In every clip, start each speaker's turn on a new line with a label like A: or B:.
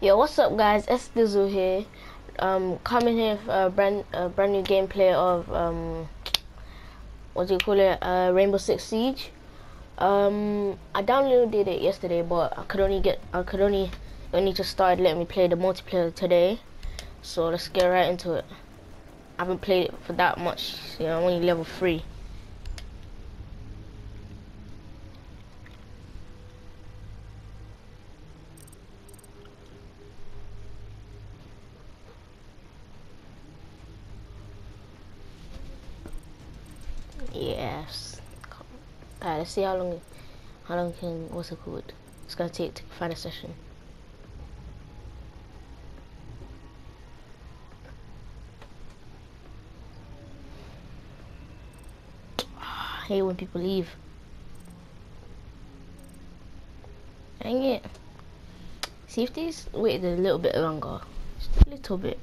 A: Yo, what's up, guys? S Dizzle here. Um, coming here for a brand a brand new gameplay of um, what do you call it? Uh, Rainbow Six Siege. Um, I downloaded it yesterday, but I could only get I could only only just started letting me play the multiplayer today. So let's get right into it. I haven't played it for that much. You know, I'm only level three. Yes. Alright, let's see how long how long can what's it called? It's gonna take to find a session. Ah, I hate when people leave. Dang it. See if these waited a little bit longer. Just a little bit.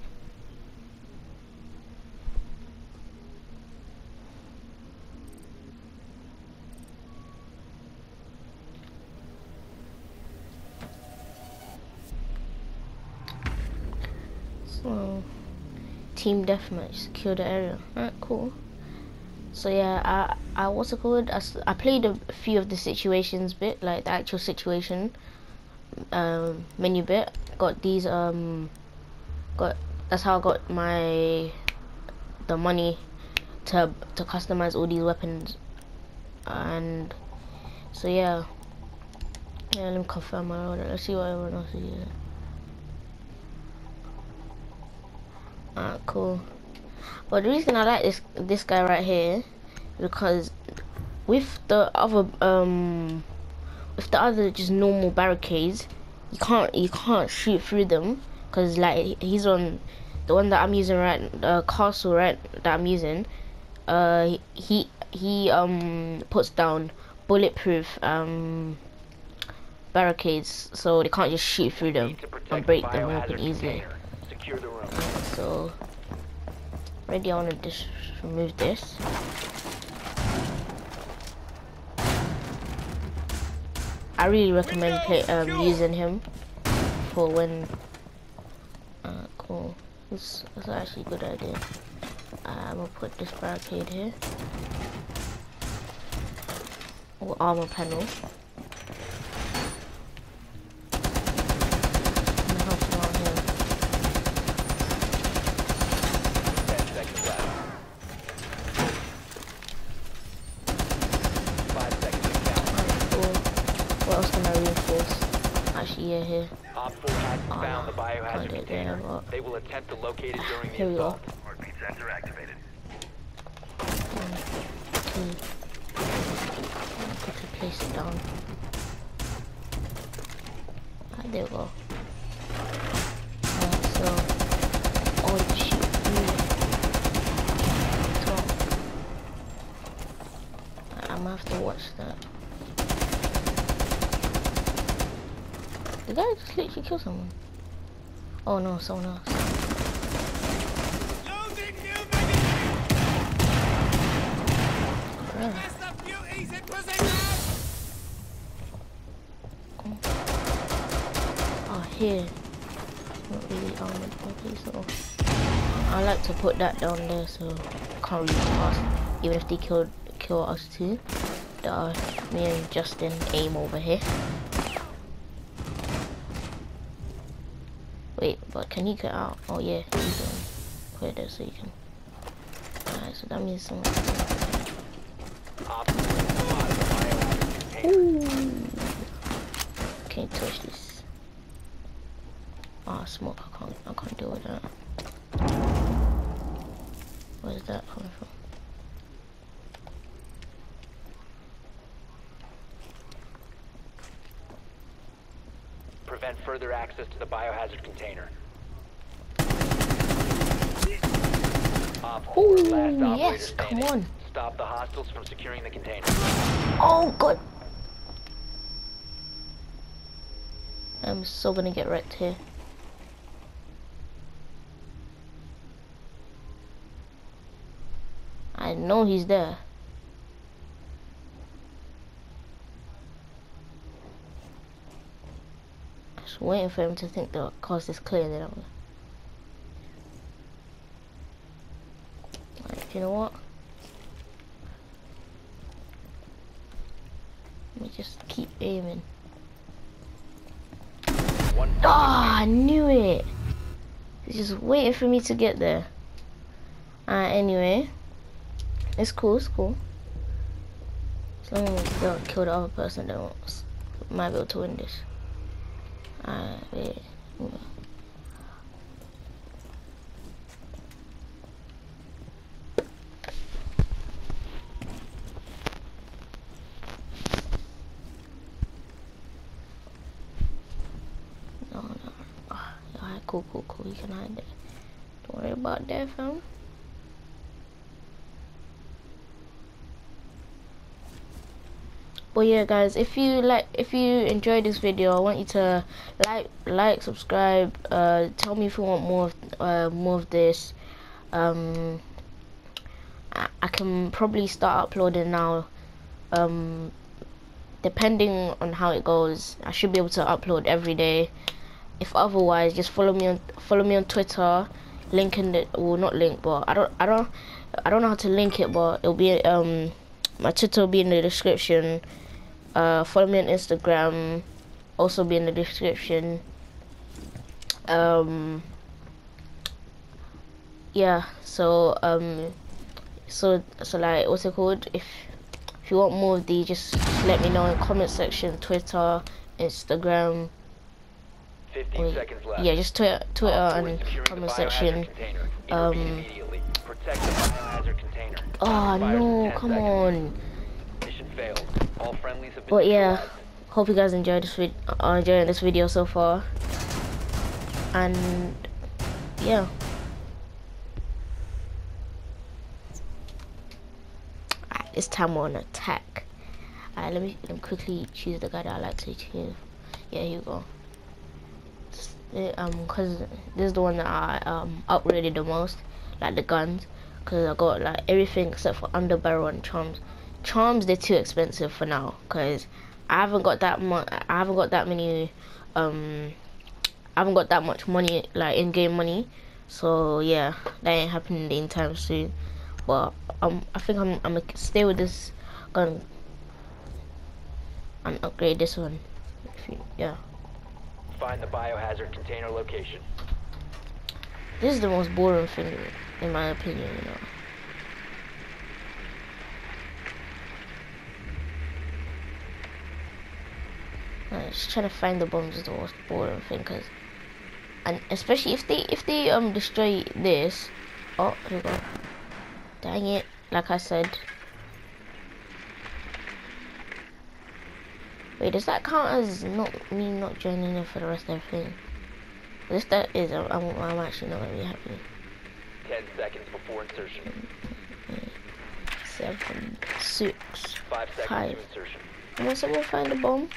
A: So, team deathmatch, secure the area. Alright, cool. So yeah, I I what's it called? I played a few of the situations bit, like the actual situation, um, menu bit. Got these um, got that's how I got my the money to to customize all these weapons, and so yeah. Yeah, let me confirm my order. Let's see what everyone else is Alright, cool. But the reason I like this this guy right here, because with the other um, with the other just normal barricades, you can't you can't shoot through them, cause like he's on the one that I'm using right, the castle right that I'm using. Uh, he he um puts down bulletproof um barricades, so they can't just shoot through them
B: Need to protect
A: and break them open easily.
B: Secure the room.
A: So, ready, I want to just remove this. I really recommend play, um, using him for when. Uh, cool. This that's actually a good idea. Uh, I'm gonna put this barricade here. Or armor panel. And help around here.
B: Ten seconds left. Five seconds to count.
A: Cool. What else can I reinforce? Actually, yeah, here.
B: OPFOR hasn't
A: Oh,
B: found the biohazard
A: Can't do it there, but-
B: They will attempt to locate it ah, during the
A: Here we go.
B: assault.
C: Heartbeat sensor activated.
A: Two. Quickly place it down. Ah, there we go. Alright, so. Oh, shoot. through. Top. I'm gonna have to watch that. Did I just literally kill someone? Oh no, someone else.
D: Loading new magazine!
A: Yeah.
D: Best of beauties in position!
A: Oh, here. Not really armored properly, so I like to put that down there so I can't really pass. Even if they killed kill us too. That are me and Justin aim over here. Wait, but can you get out? Oh yeah, you can put it there so you can. Alright, so that means someone.
B: OPFOR has spotted the biohazard container.
A: Ooh. Can't touch this. Ah, smoke. I can't. I can't deal with that. Where's that coming from?
B: Further access to the biohazard container. OPFOR,
A: Ooh, yes, come on.
B: Stop the hostiles from securing the container.
A: Oh god. I'm so gonna get wrecked here. I know he's there. Waiting for him to think the cause is clear. Then I'm like, you know what? Let me just keep aiming. Ah, I knew it. He's just waiting for me to get there. Alright, anyway. It's cool, it's cool. As long as we don't kill the other person, then we might be able to win this. Alright, wait. No, no. Ah, Alright, cool, cool, cool. You can hide there. Don't worry about that, fam. But yeah, guys, if you like, if you enjoyed this video, I want you to like, like, subscribe. Uh, tell me if you want more, of, uh, more of this. Um, I, I can probably start uploading now. Um, depending on how it goes, I should be able to upload every day. If otherwise, just follow me on follow me on Twitter. Link in the well, not link, but I don't I don't I don't know how to link it, but it'll be um my Twitter will be in the description. Uh, follow me on Instagram, also be in the description. Um, yeah, so um, so so like what's it called? If if you want more of these, just let me know in comment section, Twitter, Instagram.
B: 15
A: Wait,
B: seconds left.
A: yeah, just Twitter, Twitter and comment section. Um,
B: Protect the biohazard.
A: Oh no, come on.
B: Mission failed. All friendlies have been
A: But yeah, hope you guys enjoyed this vid are enjoying this video so far. And yeah. Alright, this time we're on attack. Alright, let me let me quickly choose the guy that I like to choose. Yeah, here you go. Um, cause this is the one that I um upgraded the most, like the guns, cause I got like everything except for under barrel and charms. Charms they're too expensive for now, cause I haven't got that much. I haven't got that many. Um, I haven't got that much money, like in-game money. So yeah, that ain't happening anytime soon. But um, I think I'm I'm gonna stay with this gun and upgrade this one. You- Yeah,
B: Find the biohazard container location.
A: this is the most boring thing in my opinion. You know. Uh, just trying to find the bombs is the most boring thing, cause, and especially if they if they um destroy this, oh here we go, dang it! Like I said, wait, does that count as not me not joining in for the rest of the thing? If that is, I'm, I'm, actually not gonna be happy.
B: 10 seconds before insertion.
A: Seven, six.
B: 5 seconds
A: Five.
B: to insertion.
A: Will someone find the bomb?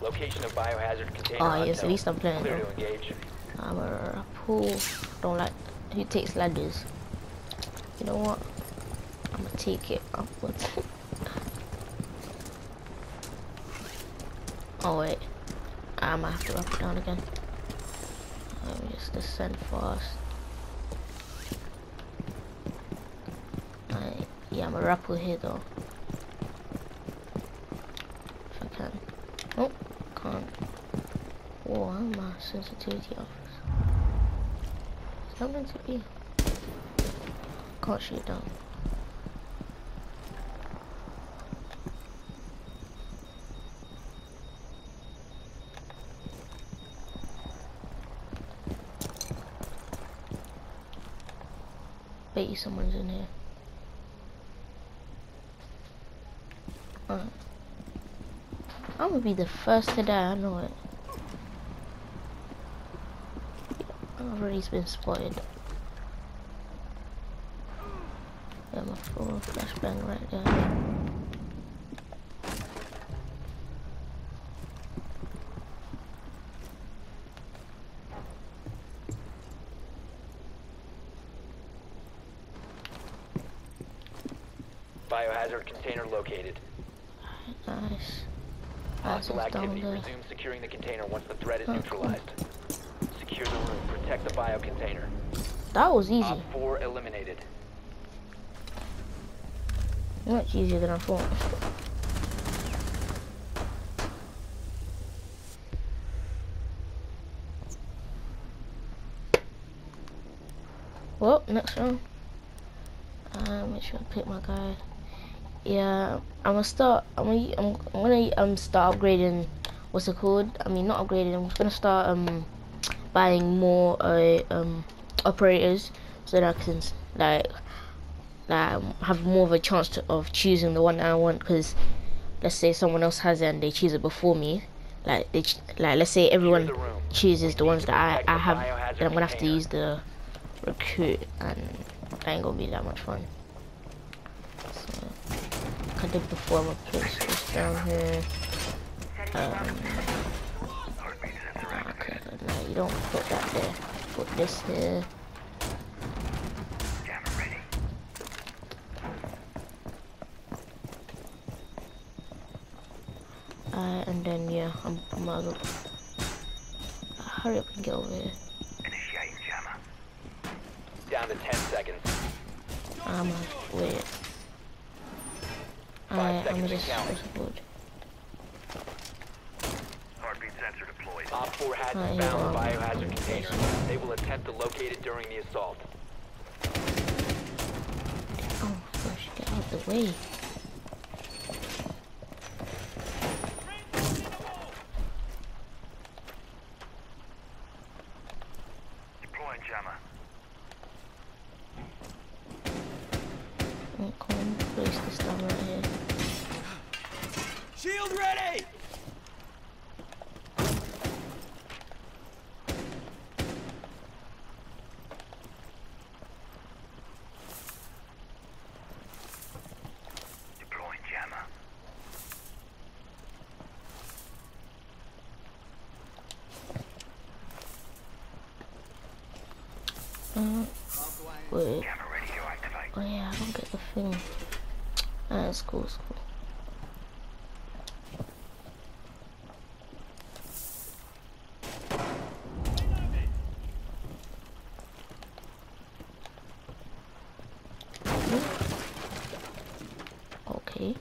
B: Location of biohazard container.
A: Oh yes, at least I'm playing.
B: Clear to engage.
A: I'm a pool. Don't like who takes ladders. You know what? I'm gonna take it upwards. oh wait, ah, I might have to wrap it down again. Let me just descend fast. Yeah, I'm a rappel here though. If I can. Oh, can't. Whoa, how my sensitivity that meant to be? Can't shoot down. Bet you someone's in here. Alright. I'm gonna be the first to die, I know it. Already been spotted. Yeah, my full flashbang right there.
B: Biohazard container located.
A: Nice.
B: Hostile activity. Resume securing the container once the threat is neutralized. Secure the room. Protect the bio container.
A: That was easy.
B: Op 4 eliminated.
A: Much easier than I thought. Well, next round. Uh, make sure I pick my guy. Yeah, I'm gonna start. I'm gonna. I'm, I'm gonna um start upgrading. What's it called? I mean, not upgrading. I'm gonna start um buying more uh, um operators so that I can like like have more of a chance to, of choosing the one that I want because let's say someone else has it and they choose it before me like they like let's say everyone chooses the ones that I, I have then I'm gonna have to use the recruit and that ain't gonna be that much fun. So I did before I'm gonna place this down here. Um, you don't put that there put this here Uh, and then yeah, I'm, I'm gonna go. Hurry up and get over here.
B: Down to 10 seconds.
A: I'm gonna wait. I, I'm gonna just
B: counting.
A: what's it called?
C: Heartbeat sensor deployed.
B: OPFOR has oh,
A: Alright,
B: found the biohazard container. They will attempt to locate it during the assault.
A: Oh gosh, get out of the way.
C: Deploying jammer.
A: Oh, come on, place this down right here.
D: Shield ready!
C: Deploying jammer.
A: Uh, wait. Oh yeah, I don't get the thing. Ah, it's cool, it's cool. Okay.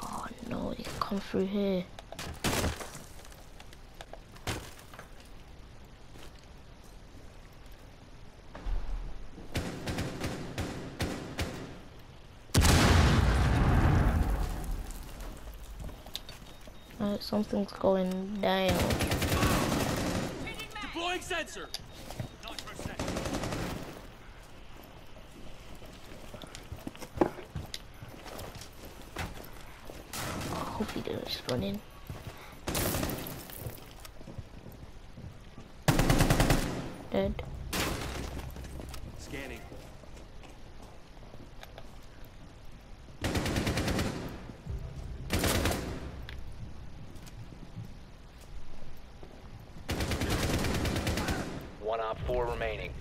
A: Oh no, they come through here. Something's going down.
D: Deploying sensor! Not for a second.
A: I hope he didn't just run in. Dead.
B: One OPFOR remaining.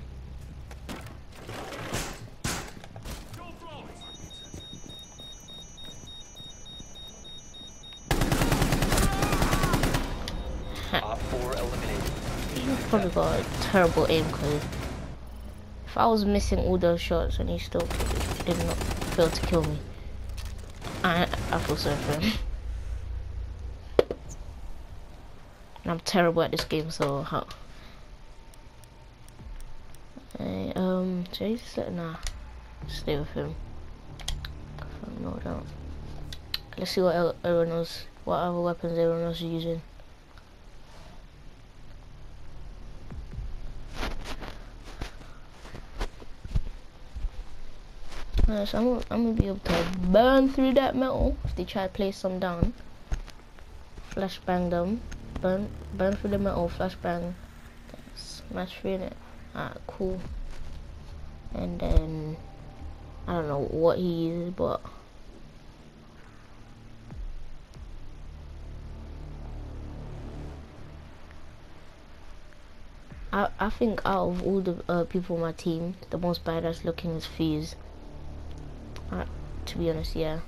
B: OPFOR eliminated.
A: He probably got a terrible aim because if I was missing all those shots and he still did not fail to kill me, I I feel sorry for him. I'm terrible at this game, so how? Let nah stay with him? No doubt. Let's see what everyone else, what other weapons everyone else is using. Uh, so I'm, gonna- I'm gonna be able to burn through that metal if they try to place some down. Flash bang them, burn, burn through the metal, flash bang, smash through it. Ah, cool. And then I don't know what he uses, but I I think out of all the uh, people on my team, the most badass looking is Fuse. Uh, to be honest, yeah.